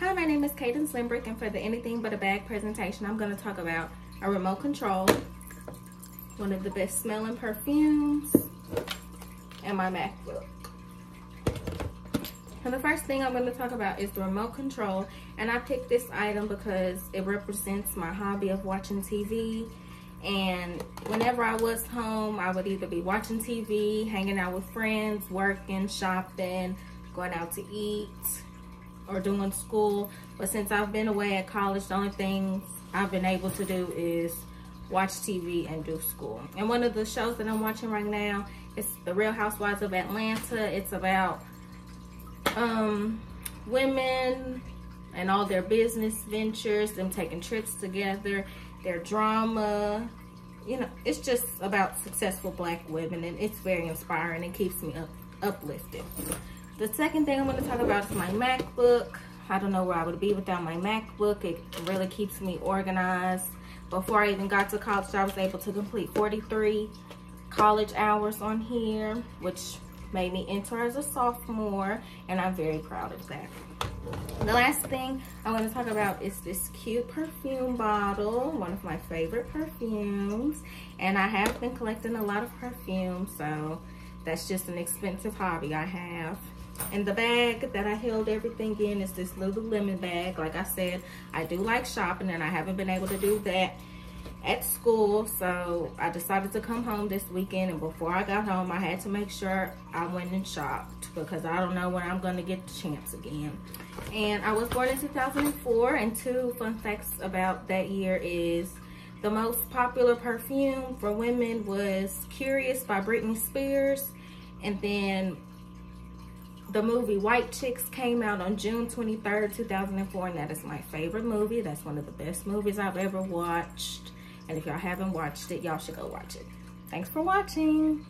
Hi, my name is Kaden Slimbrick, and for the Anything But a Bag presentation, I'm going to talk about a remote control, one of the best smelling perfumes, and my MacBook. And the first thing I'm going to talk about is the remote control, and I picked this item because it represents my hobby of watching TV. And whenever I was home, I would either be watching TV, hanging out with friends, working, shopping, going out to eat, or doing school. But since I've been away at college, the only things I've been able to do is watch TV and do school. And one of the shows that I'm watching right now is The Real Housewives of Atlanta. It's about um, women and all their business ventures, them taking trips together, their drama. You know, it's just about successful black women and it's very inspiring and keeps me up, uplifted. The second thing I'm going to talk about is my MacBook. I don't know where I would be without my MacBook. It really keeps me organized. Before I even got to college, I was able to complete 43 college hours on here, which made me enter as a sophomore, and I'm very proud of that. The last thing I want to talk about is this cute perfume bottle, one of my favorite perfumes. And I have been collecting a lot of perfumes, so that's just an expensive hobby I have. And the bag that I held everything in is this little lemon bag. Like I said, I do like shopping and I haven't been able to do that at school. So I decided to come home this weekend. And before I got home, I had to make sure I went and shopped because I don't know when I'm going to get the chance again. And I was born in 2004. And two fun facts about that year is the most popular perfume for women was Curious by Britney Spears. And then the movie White Chicks came out on June 23rd, 2004, and that is my favorite movie. That's one of the best movies I've ever watched. And if y'all haven't watched it, y'all should go watch it. Thanks for watching.